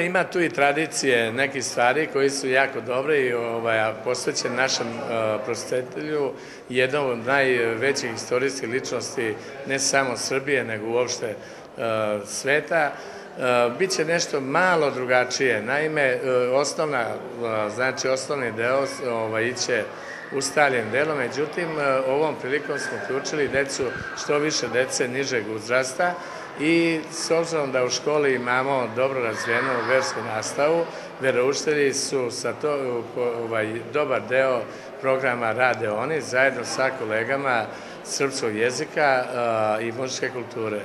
Ima tu i tradicije, neki stvari koji su jako dobre i ovaj, posvećen našem uh, prosvetlju, jednom od najvećih istorijskih ličnosti ne samo Srbije, nego uopšte uh, sveta. Uh, biće nešto malo drugačije. Naime, uh, osnovna, uh, znači osnovni deo ovaj, iće ustaljen delo, međutim, ovom prilikom smo uključili decu, što više dece nižeg uzrasta, i s obzirom da u školi imamo dobro razvijenu versku nastavu, veroučitelji su sa to, ovaj, dobar deo programa rade oni zajedno sa kolegama srpskog jezika i muzičke kulture.